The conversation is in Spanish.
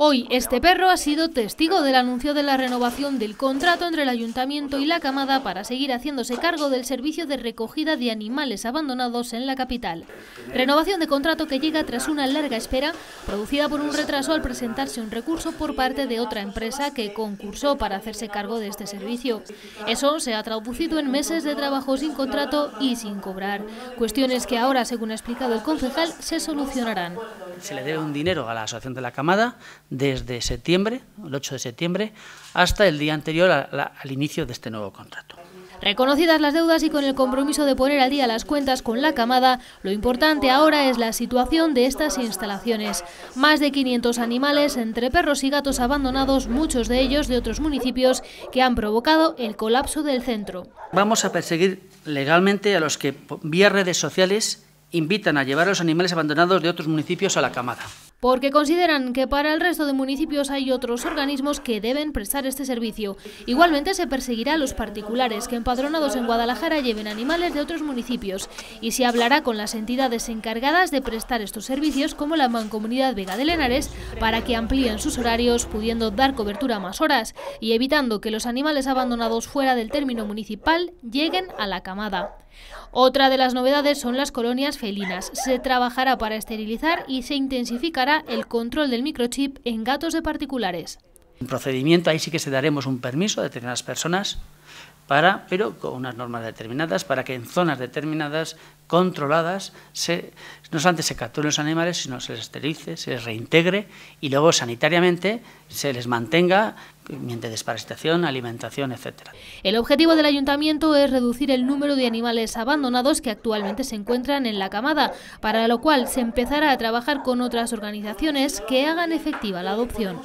Hoy este perro ha sido testigo del anuncio de la renovación del contrato entre el ayuntamiento y la camada para seguir haciéndose cargo del servicio de recogida de animales abandonados en la capital. Renovación de contrato que llega tras una larga espera producida por un retraso al presentarse un recurso por parte de otra empresa que concursó para hacerse cargo de este servicio. Eso se ha traducido en meses de trabajo sin contrato y sin cobrar. Cuestiones que ahora, según ha explicado el concejal, se solucionarán. Se le debe un dinero a la Asociación de la Camada desde septiembre, el 8 de septiembre, hasta el día anterior al inicio de este nuevo contrato. Reconocidas las deudas y con el compromiso de poner al día las cuentas con la camada, lo importante ahora es la situación de estas instalaciones. Más de 500 animales entre perros y gatos abandonados, muchos de ellos de otros municipios, que han provocado el colapso del centro. Vamos a perseguir legalmente a los que vía redes sociales invitan a llevar a los animales abandonados de otros municipios a la camada porque consideran que para el resto de municipios hay otros organismos que deben prestar este servicio. Igualmente se perseguirá a los particulares que empadronados en Guadalajara lleven animales de otros municipios y se hablará con las entidades encargadas de prestar estos servicios como la Mancomunidad Vega de Lenares para que amplíen sus horarios pudiendo dar cobertura a más horas y evitando que los animales abandonados fuera del término municipal lleguen a la camada. Otra de las novedades son las colonias felinas. Se trabajará para esterilizar y se intensificará el control del microchip en gatos de particulares. En procedimiento ahí sí que se daremos un permiso a determinadas personas para, pero con unas normas determinadas, para que en zonas determinadas, controladas, se, no solamente se capturen los animales, sino se les esterilice, se les reintegre y luego sanitariamente se les mantenga mediante desparasitación, alimentación, etcétera. El objetivo del ayuntamiento es reducir el número de animales abandonados que actualmente se encuentran en la camada, para lo cual se empezará a trabajar con otras organizaciones que hagan efectiva la adopción.